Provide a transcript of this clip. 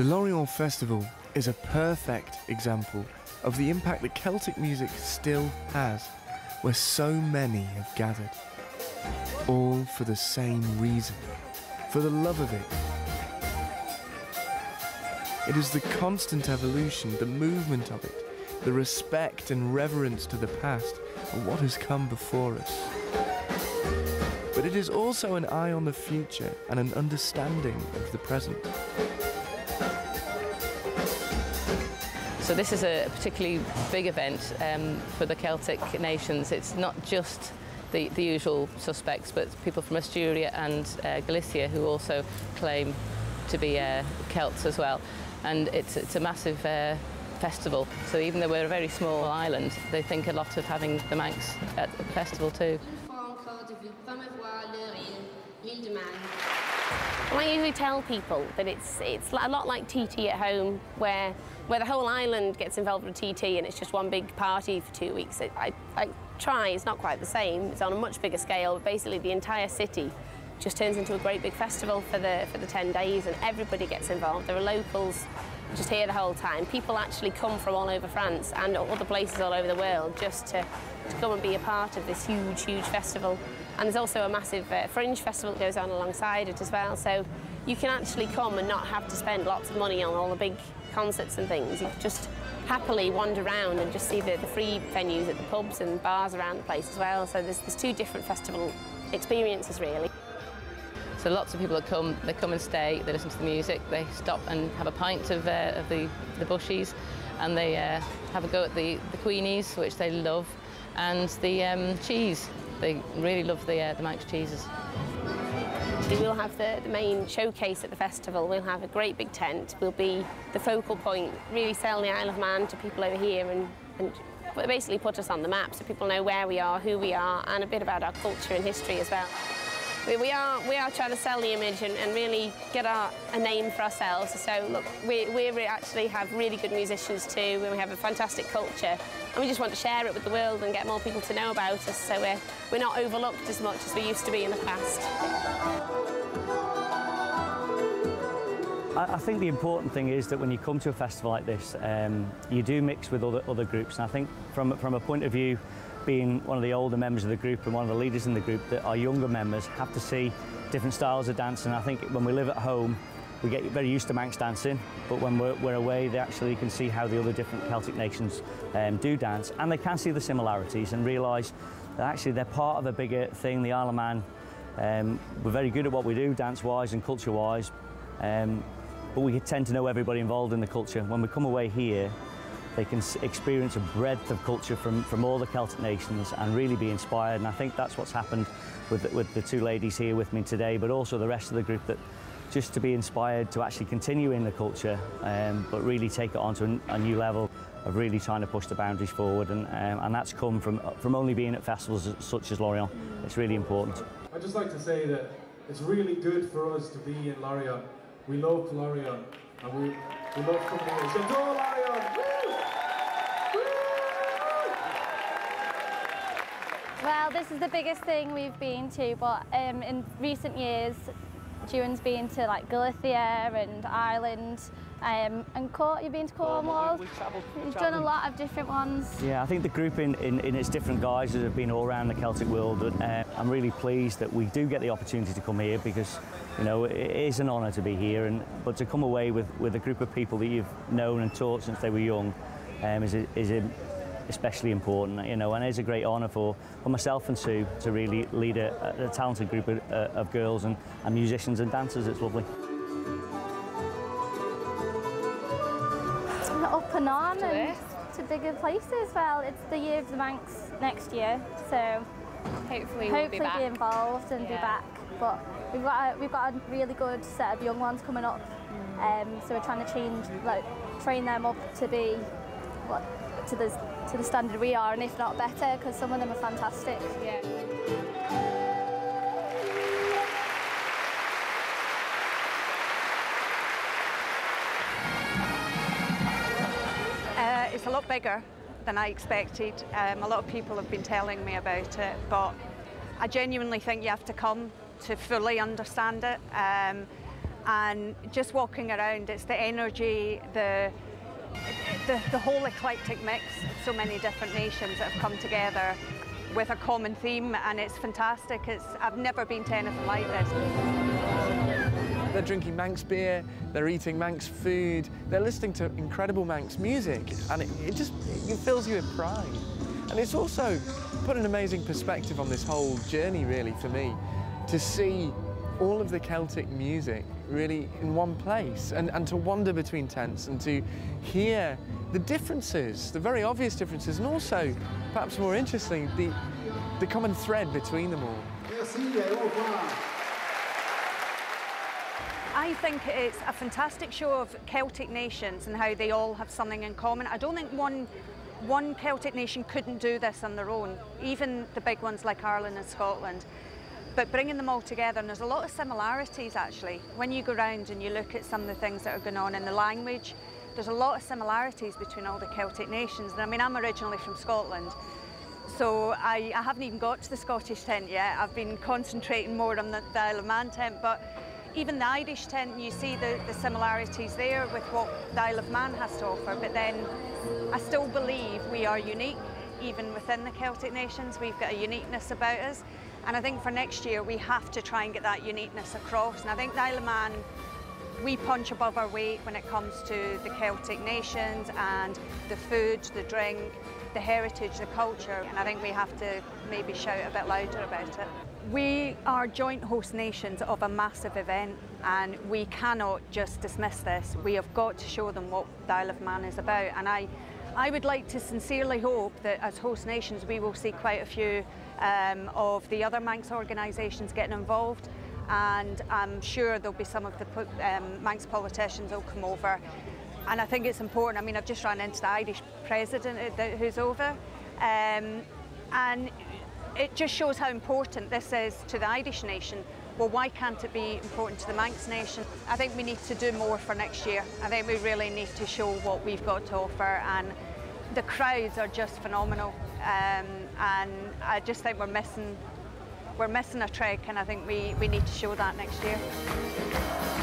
The Lorient Festival is a perfect example of the impact that Celtic music still has, where so many have gathered. All for the same reason, for the love of it. It is the constant evolution, the movement of it, the respect and reverence to the past and what has come before us. But it is also an eye on the future and an understanding of the present. So this is a particularly big event um, for the Celtic nations. It's not just the, the usual suspects, but people from Asturia and uh, Galicia who also claim to be uh, Celts as well. And it's, it's a massive uh, festival. So even though we're a very small island, they think a lot of having the Manx at the festival too. I usually tell people that it's it's a lot like TT at home, where where the whole island gets involved with TT and it's just one big party for two weeks. It, I, I try, it's not quite the same. It's on a much bigger scale. But basically, the entire city just turns into a great big festival for the for the 10 days, and everybody gets involved. There are locals just here the whole time. People actually come from all over France and other places all over the world just to, to come and be a part of this huge, huge festival. And there's also a massive uh, fringe festival that goes on alongside it as well. So you can actually come and not have to spend lots of money on all the big concerts and things. You can just happily wander around and just see the, the free venues at the pubs and bars around the place as well. So there's, there's two different festival experiences really. So lots of people that come, they come and stay, they listen to the music, they stop and have a pint of, uh, of the, the Bushy's and they uh, have a go at the, the queenies, which they love, and the um, cheese. They really love the, uh, the Manx cheeses. We'll have the, the main showcase at the festival. We'll have a great big tent. We'll be the focal point, really selling the Isle of Man to people over here and, and basically put us on the map so people know where we are, who we are, and a bit about our culture and history as well. We, we are we are trying to sell the image and, and really get our, a name for ourselves. So look, we, we actually have really good musicians too, and we have a fantastic culture, and we just want to share it with the world and get more people to know about us. So we're we're not overlooked as much as we used to be in the past. I think the important thing is that when you come to a festival like this, um, you do mix with other, other groups. And I think from, from a point of view, being one of the older members of the group and one of the leaders in the group, that our younger members have to see different styles of dance. And I think when we live at home, we get very used to Manx dancing, but when we're, we're away, they actually can see how the other different Celtic nations um, do dance, and they can see the similarities and realise that actually they're part of a bigger thing. The Isle of Man, um, we're very good at what we do, dance-wise and culture-wise, um, but we tend to know everybody involved in the culture. When we come away here, they can experience a breadth of culture from, from all the Celtic nations and really be inspired. And I think that's what's happened with, the, with the two ladies here with me today, but also the rest of the group that just to be inspired to actually continue in the culture, um, but really take it on to a, new level of really trying to push the boundaries forward. And, um, and that's come from, from only being at festivals such as Lorient. It's really important. I'd just like to say that it's really good for us to be in Lorient. We love Lorient and we, we love coming here. Well, this is the biggest thing we've been to, but um, in recent years, Juan's been to like Galicia and Ireland, um, and Cor you've been to Cornwall. We've, travelled, we've done a lot of different ones. Yeah, I think the group in, in, in its different guises have been all around the Celtic world. And, uh, I'm really pleased that we do get the opportunity to come here because, you know, it is an honour to be here. And but to come away with, with a group of people that you've known and taught since they were young um, is, a, is a, especially important, you know, and it's a great honour for, for myself and Sue to really lead a, a talented group of, uh, of girls and, and musicians and dancers. It's lovely. Up and on and to bigger places. Well, it's the year of the Manx next year, so hopefully we'll be, be, involved and yeah. be back. But we've got a, we've got a really good set of young ones coming up, mm. um, so we're trying to change, like, train them up to be what to the to the standard we are, and if not better, because some of them are fantastic. Yeah. Uh, it's a lot bigger than I expected. Um, a lot of people have been telling me about it, but I genuinely think you have to come to fully understand it. Um, And just walking around, it's the energy, the, the, the whole eclectic mix of so many different nations that have come together with a common theme and it's fantastic. It's, I've never been to anything like this. They're drinking Manx beer, they're eating Manx food, they're listening to incredible Manx music, and it, it just it fills you with pride. And it's also put an amazing perspective on this whole journey, really, for me, to see all of the Celtic music really in one place and, and to wander between tents and to hear the differences, the very obvious differences, and also, perhaps more interesting, the, the common thread between them all. I think it's a fantastic show of Celtic nations and how they all have something in common. I don't think one one Celtic nation couldn't do this on their own, even the big ones like Ireland and Scotland. But bringing them all together, and there's a lot of similarities actually. When you go around and you look at some of the things that are going on in the language, there's a lot of similarities between all the Celtic nations. And I mean, I'm originally from Scotland, so I, I haven't even got to the Scottish tent yet. I've been concentrating more on the, the Isle of Man tent, but even the Irish tent, you see the, the similarities there with what the Isle of Man has to offer, but then I still believe we are unique, even within the Celtic nations. We've got a uniqueness about us. And I think for next year, we have to try and get that uniqueness across. And I think the Isle of Man, we punch above our weight when it comes to the Celtic nations and the food, the drink, the heritage, the culture. And I think we have to maybe shout a bit louder about it. We are joint host nations of a massive event and we cannot just dismiss this. We have got to show them what the Isle of Man is about. And I, I would like to sincerely hope that as host nations we will see quite a few um, of the other Manx organisations getting involved and I'm sure there'll be some of the um, Manx politicians will come over and I think it's important. I mean, I've just run into the Irish president uh, who's over um, and it just shows how important this is to the Irish nation. Well, why can't it be important to the Manx nation? I think we need to do more for next year. I think we really need to show what we've got to offer and the crowds are just phenomenal. Um, and I just think we're missing we're missing a trick and I think we, we need to show that next year.